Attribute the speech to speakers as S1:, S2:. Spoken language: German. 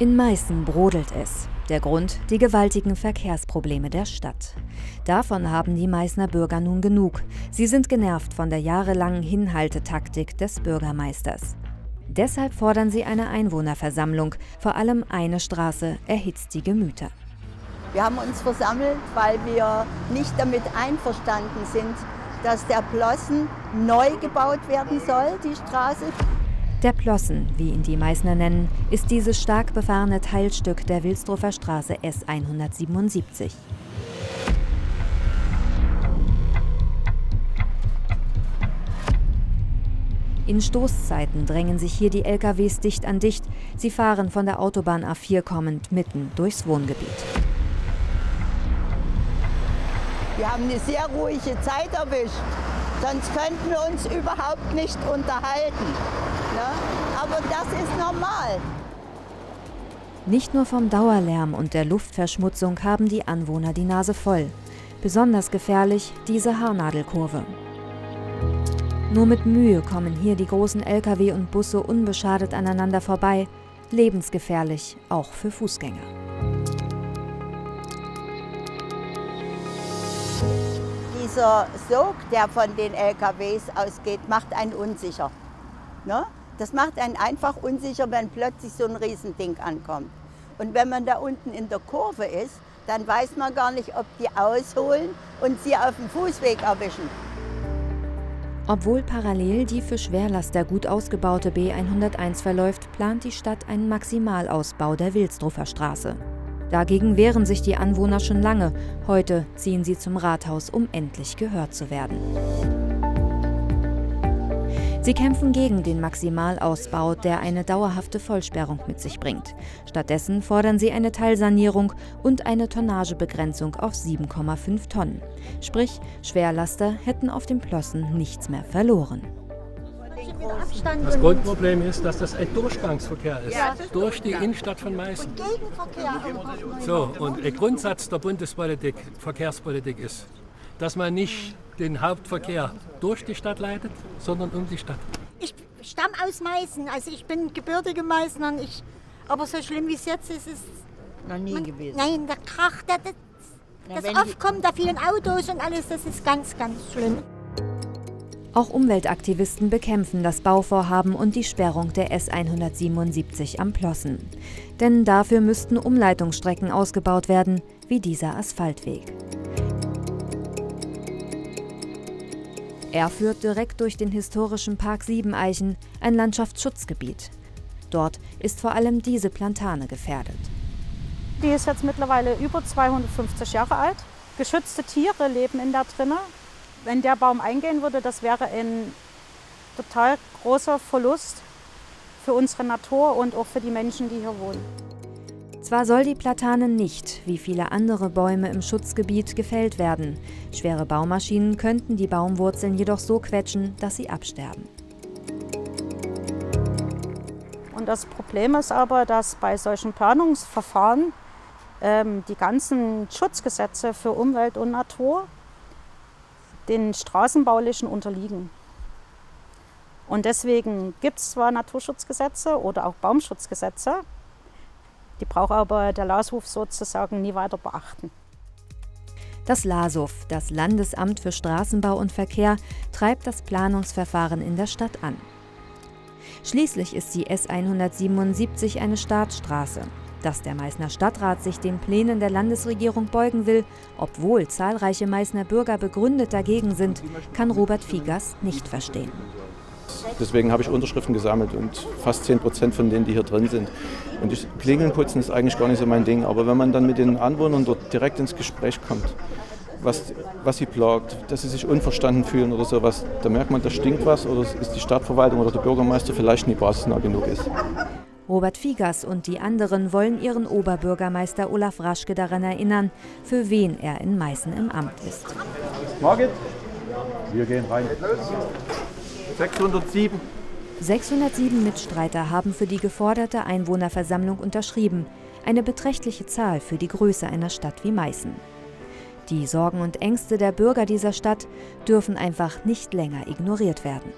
S1: In Meißen brodelt es. Der Grund die gewaltigen Verkehrsprobleme der Stadt. Davon haben die Meißner Bürger nun genug. Sie sind genervt von der jahrelangen Hinhaltetaktik des Bürgermeisters. Deshalb fordern sie eine Einwohnerversammlung. Vor allem eine Straße erhitzt die Gemüter.
S2: Wir haben uns versammelt, weil wir nicht damit einverstanden sind, dass der Plossen neu gebaut werden soll, die Straße.
S1: Der Plossen, wie ihn die Meißner nennen, ist dieses stark befahrene Teilstück der Wilsdruffer Straße S177. In Stoßzeiten drängen sich hier die LKWs dicht an dicht. Sie fahren von der Autobahn A4 kommend mitten durchs Wohngebiet.
S2: Wir haben eine sehr ruhige Zeit erwischt. Sonst könnten wir uns überhaupt nicht unterhalten. Ne? Aber das ist normal.
S1: Nicht nur vom Dauerlärm und der Luftverschmutzung haben die Anwohner die Nase voll. Besonders gefährlich diese Haarnadelkurve. Nur mit Mühe kommen hier die großen Lkw und Busse unbeschadet aneinander vorbei. Lebensgefährlich, auch für Fußgänger.
S2: Dieser Sog, der von den LKWs ausgeht, macht einen unsicher. Ne? Das macht einen einfach unsicher, wenn plötzlich so ein Riesending ankommt. Und wenn man da unten in der Kurve ist, dann weiß man gar nicht, ob die ausholen und sie auf dem Fußweg erwischen.
S1: Obwohl parallel die für Schwerlaster gut ausgebaute B101 verläuft, plant die Stadt einen Maximalausbau der Wilsdruffer Straße. Dagegen wehren sich die Anwohner schon lange. Heute ziehen sie zum Rathaus, um endlich gehört zu werden. Sie kämpfen gegen den Maximalausbau, der eine dauerhafte Vollsperrung mit sich bringt. Stattdessen fordern sie eine Teilsanierung und eine Tonnagebegrenzung auf 7,5 Tonnen. Sprich, Schwerlaster hätten auf dem Plossen nichts mehr verloren.
S3: Das Grundproblem ist, dass das ein Durchgangsverkehr ist, ja, durch die Innenstadt von Meißen. So, und der Grundsatz der Bundespolitik, Verkehrspolitik ist, dass man nicht den Hauptverkehr durch die Stadt leitet, sondern um die Stadt.
S4: Ich stamme aus Meißen, also ich bin gebürtige Meißner. Ich, aber so schlimm wie es jetzt ist, ist
S2: noch nie man, gewesen.
S4: Nein, der Krach, der, das, Na, das Aufkommen der vielen Autos und alles, das ist ganz, ganz schlimm.
S1: Auch Umweltaktivisten bekämpfen das Bauvorhaben und die Sperrung der S177 am Plossen. Denn dafür müssten Umleitungsstrecken ausgebaut werden, wie dieser Asphaltweg. Er führt direkt durch den historischen Park Siebeneichen, ein Landschaftsschutzgebiet. Dort ist vor allem diese Plantane gefährdet.
S5: Die ist jetzt mittlerweile über 250 Jahre alt. Geschützte Tiere leben in der drinne. Wenn der Baum eingehen würde, das wäre ein total großer Verlust für unsere Natur und auch für die Menschen, die hier wohnen.
S1: Zwar soll die Platane nicht, wie viele andere Bäume im Schutzgebiet, gefällt werden. Schwere Baumaschinen könnten die Baumwurzeln jedoch so quetschen, dass sie absterben.
S5: Und das Problem ist aber, dass bei solchen Planungsverfahren ähm, die ganzen Schutzgesetze für Umwelt und Natur den straßenbaulichen unterliegen. Und deswegen gibt es zwar Naturschutzgesetze oder auch Baumschutzgesetze, die braucht aber der LASUF sozusagen nie weiter beachten.
S1: Das LASUF, das Landesamt für Straßenbau und Verkehr, treibt das Planungsverfahren in der Stadt an. Schließlich ist die S177 eine Staatsstraße. Dass der Meißner Stadtrat sich den Plänen der Landesregierung beugen will, obwohl zahlreiche Meißner Bürger begründet dagegen sind, kann Robert Figas nicht verstehen.
S6: Deswegen habe ich Unterschriften gesammelt und fast 10 Prozent von denen, die hier drin sind. Und ich, Klingeln putzen ist eigentlich gar nicht so mein Ding. Aber wenn man dann mit den Anwohnern dort direkt ins Gespräch kommt, was, was sie plagt, dass sie sich unverstanden fühlen oder sowas, da merkt man, da stinkt was oder ist die Stadtverwaltung oder der Bürgermeister vielleicht nie basisnah genug ist.
S1: Robert Figas und die anderen wollen ihren Oberbürgermeister Olaf Raschke daran erinnern, für wen er in Meißen im Amt ist.
S7: Margit, wir gehen rein. 607.
S1: 607 Mitstreiter haben für die geforderte Einwohnerversammlung unterschrieben. Eine beträchtliche Zahl für die Größe einer Stadt wie Meißen. Die Sorgen und Ängste der Bürger dieser Stadt dürfen einfach nicht länger ignoriert werden.